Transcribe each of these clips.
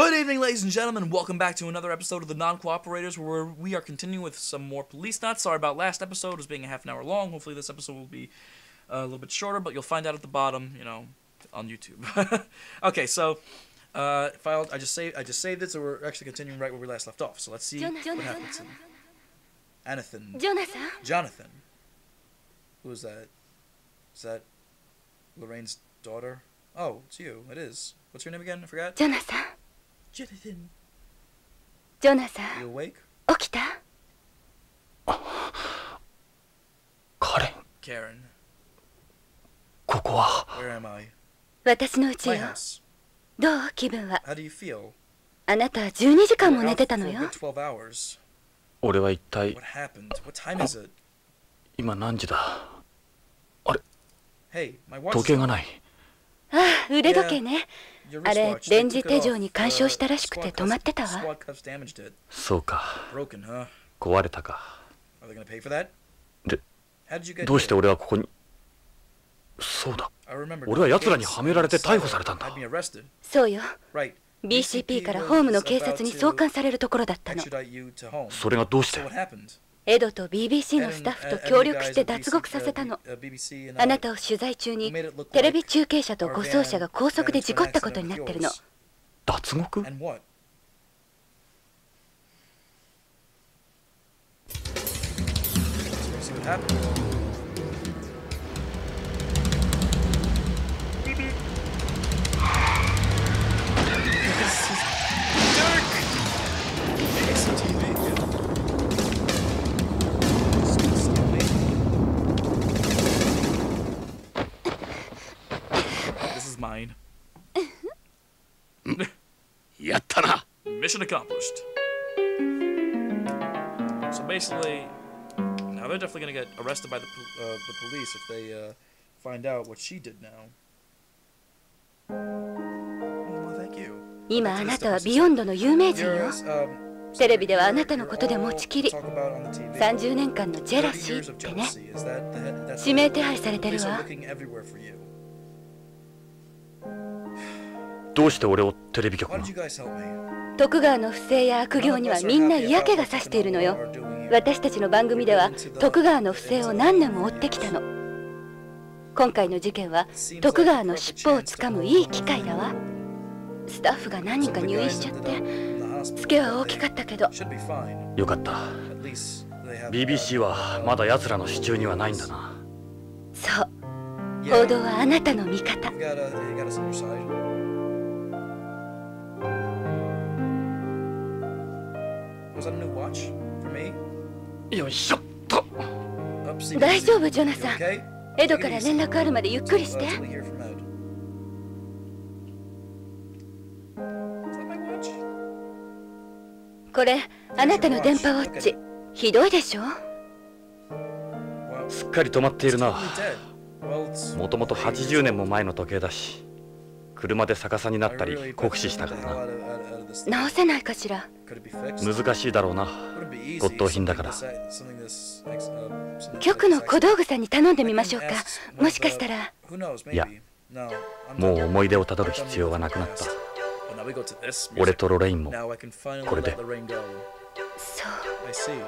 Good evening, ladies and gentlemen. Welcome back to another episode of the Non Cooperators, where we are continuing with some more police knots. Sorry about last episode, it was being a half an hour long. Hopefully, this episode will be uh, a little bit shorter, but you'll find out at the bottom, you know, on YouTube. okay, so uh, filed. I just saved. I just saved it, so we're actually continuing right where we last left off. So let's see Jonathan. what happens. Jonathan. Jonathan. Jonathan. Who is that? Is that Lorraine's daughter? Oh, it's you. It is. What's your name again? I forgot. Jonathan. ジョナサン起きた Jonathan. ここは私の家よどう気分はあなた12時間も寝てたのよ俺は一体今何時だあれ時計がないああ腕時計ね、あれ、電磁手錠に干渉したらしくて止まってたわ。そうか。壊れたか。で、どうして俺はここに？そうだ。俺は奴らにはめられて逮捕されたんだ。そうよ。BCP からホームの警察に送還されるところだったの。それがどうして？エドと BBC のスタッフと協力して脱獄させたの。あなたを取材中にテレビ中継車と護送車が高速で事故ったことになってるの。脱獄 Mission accomplished. So basically, now they're definitely gonna get arrested by the uh, the police if they uh, find out what she did now. Oh, well, thank you. 今あなたはビヨンドの有名人 You're, よ um, テレビではあなたのことで持ちきり you're all talk about on the TV. 30年間のジェラシ30ー years っ of てね jealousy. Is that the- that's 指名手配されてるわどうして俺をテレビ局 me? 徳川の不正や悪行にはみんな嫌気がさしているのよ私たちの番組では徳川の不正を何年も追ってきたの今回の事件は徳川の尻尾をつかむいい機会だわスタッフが何人か入院しちゃってツケは大きかったけど.よかった BBC はまだ奴らの手中にはないんだなそう.報道はあなたの味方よいしょっと大丈夫、ジョナサン。エドから連絡あるまでゆっくりして。これ、あなたの電波ウォッチ。ひどいでしょすっかり止まっているな。もともと80年も前の時計だし、車で逆さになったり、酷使したからな。直せないかしら？難しいだろうな。ご当品だから。局の小道具さんに頼んでみましょうか。もしかしたら。いやもう思い出をたどる必要はなくなった。俺とロレインもこれで。そう。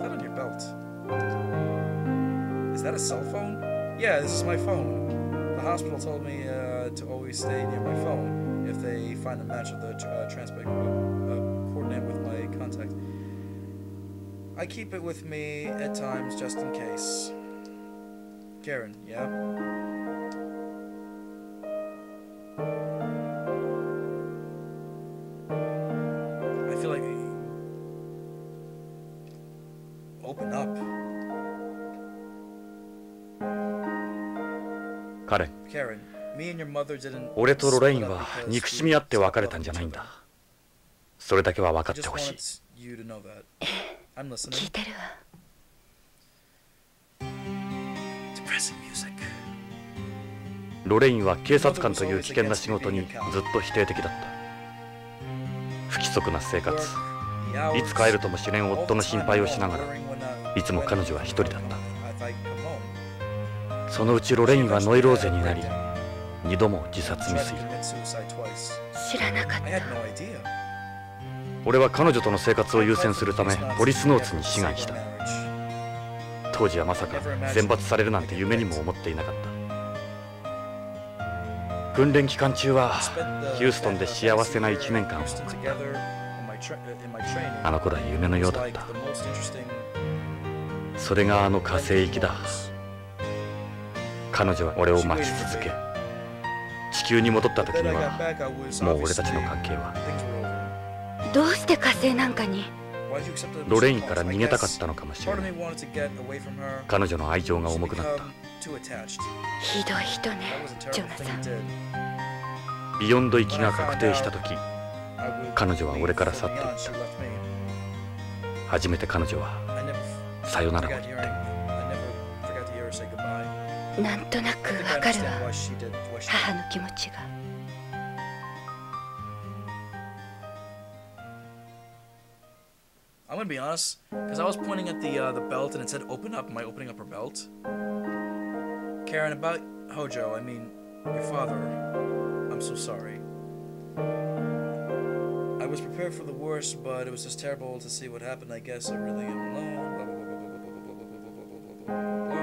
That on your belt? Is that a cell phone? Yeah, this is my phone. The hospital told me uh, to always stay near my phone if they find a match of the uh, transmit uh, uh, coordinate with my contact. I keep it with me at times just in case. Karen, yeah? open up. 彼。俺とロレインは憎しみ合って別れたんじゃないんだ。それだけは分かってほしい。聞いてるわ。ロレインは警察官という危険な仕事にずっと否定的だった。不規則な生活。いつ帰るともしれん夫の心配をしながらいつも彼女は一人だった。そのうちロレインはノイローゼになり二度も自殺未遂。知らなかった。俺は彼女との生活を優先するためポリスノーツに志願した。当時はまさか選抜されるなんて夢にも思っていなかった。訓練期間中はヒューストンで幸せな1年間を送ったあの頃は夢のようだった。それがあの火星行きだ。彼女は俺を待ち続け地球に戻った時にはもう俺たちの関係はどうして火星なんかに？ロレインから逃げたかったのかもしれない。彼女の愛情が重くなった。ひどい人ねジョナサンビヨンド行きが確定した時彼女は俺から去っていった初めて彼女はさよならを言ってなんとなくわかるわ母の気持ちが I'm gonna be honest, because I was pointing at the uh, the belt and it said "open up." Am I opening up her belt? Karen, about Hojo. I mean, your father. I'm so sorry. was prepared for the worst, but it was just terrible to see what happened. I guess I really am alone. Blah, blah, blah,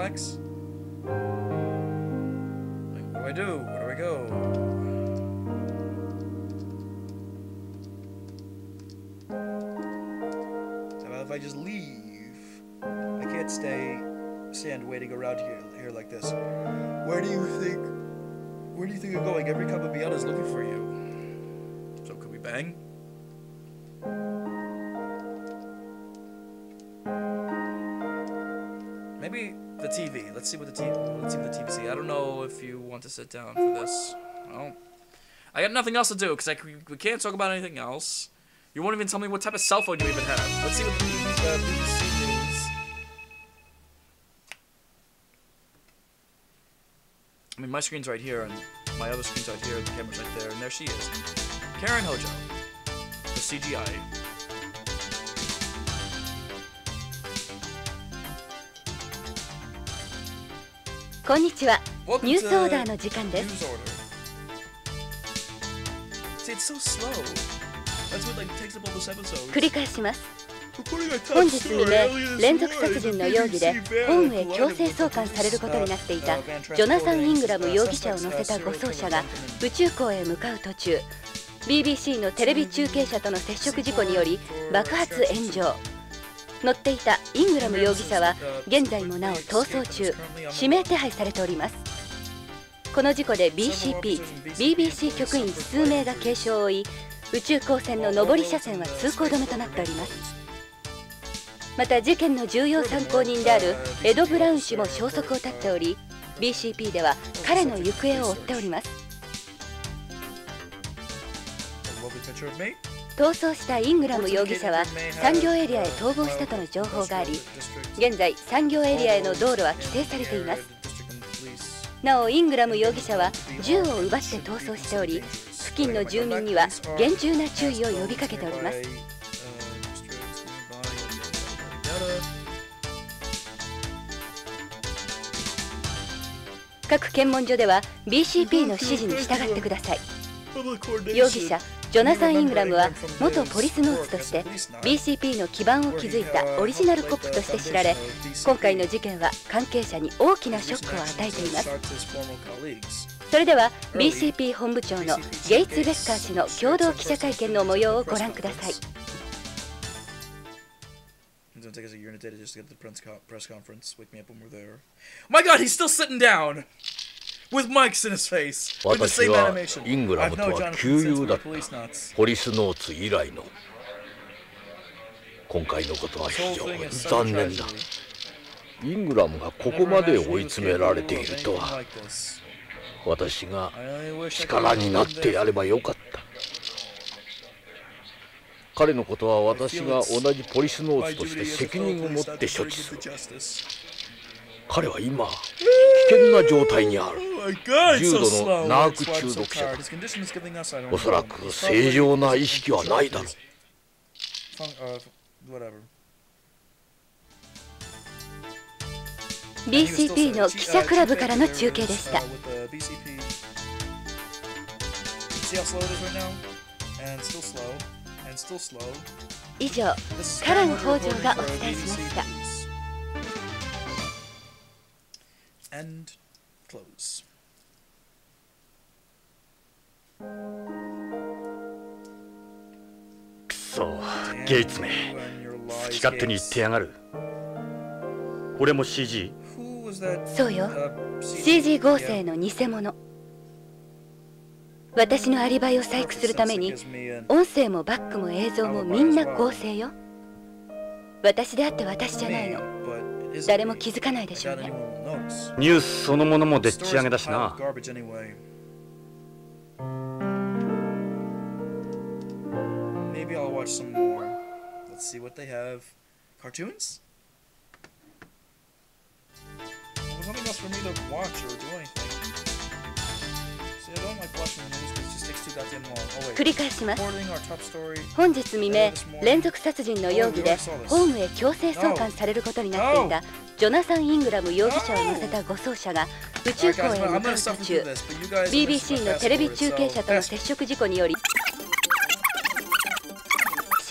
relax? Like, what do I do? Where do I go? How about if I just leave? I can't stay stand waiting around here here like this. Where do you think where do you think you're going? Every cup of Beyond is looking for you. So could we bang? See what the TV. Let's see what the see. I don't know if you want to sit down for this. Well, I got nothing else to do because we can't talk about anything else. You won't even tell me what type of cell phone you even have. Let's see what the uh, BBC news. I mean, my screen's right here, and my other screen's right here. The camera's right there, and there she is, Karen Hojo, the CGI. こんにちは。ニュースオーダーの時間です。So like. 繰り返します。本本日未明連続殺人の容疑でホームへ強制送還されることになっていたジョナサン・イングラム容疑者を乗せた護送車が宇宙港へ向かう途中。BBC のテレビ中継車との接触事故により爆発炎上乗っていたイングラム容疑者は現在もなお逃走中指名手配されております。この事故で BCP、BBC 局員数名が軽傷を負い宇宙港線の上り車線は通行止めとなっております。また事件の重要参考人であるエド・ブラウン氏も消息を絶っており BCP では彼の行方を追っております。逃走したイングラム容疑者は産業エリアへ逃亡したとの情報があり現在産業エリアへの道路は規制されています。なおイングラム容疑者は銃を奪って逃走しており付近の住民には厳重な注意を呼びかけております。各検問所では BCP の指示に従ってください。容疑者ジョナサン・イングラムは元ポリスノーツとして BCP の基盤を築いたオリジナルコップとして知られ今回の事件は関係者に大きなショックを与えています。それでは BCP 本部長のゲイツ・ベッカー氏の共同記者会見の模様をご覧ください。Oh my god, he's still sitting down! 私はイングラムとは旧友だったポリスノーツ以来の今回のことは非常に残念だイングラムがここまで追い詰められているとは私が力になってやればよかった彼のことは私が同じポリスノーツとして責任を持って処置する彼は今危険な状態にある重度のナーク中毒者。おそらく正常な意識はないだろう。BCP の記者クラブからの中継でした。以上、カラン北条がお伝えしました。くそゲイツめ。好き勝手に言ってやがる。俺も CG? そうよ。Uh, CG 合成の偽物。私のアリバイを細工するために音声もバックも映像もみんな合成よ。私であって私じゃないの。誰も気づかないでしょうね。ニュースそのものもでっち上げだしな Maybe I'll watch some more. Let's see what they have. Cartoons? There's nothing else for me to watch or do anything. See, I don't like watching the news because it just takes too goddamn long. Oh 繰 wait. り返します.本日未明連続殺人の容疑でホームへ強制送還されることになっていたジョナサン・イングラム容疑者を乗せた護送車が宇宙港へ向かう途中 BBC のテレビ中継車との接触事故により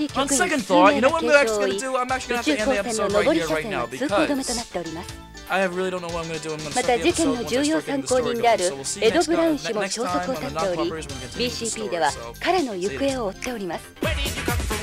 On 局 second に数 thought, 名 you が know what 軽 I'm 傷を actually 負い gonna do? I'm actually 宇 gonna 宙 have to end 港 the 線 episode の right here, 車 right 線 now because I really don't know what I'm gonna do. I'm gonna ま stop た事件の重要参考人であ going. るエド・ブラウン.氏も消息を on 絶っており we're BCP. では彼の行.方を追っております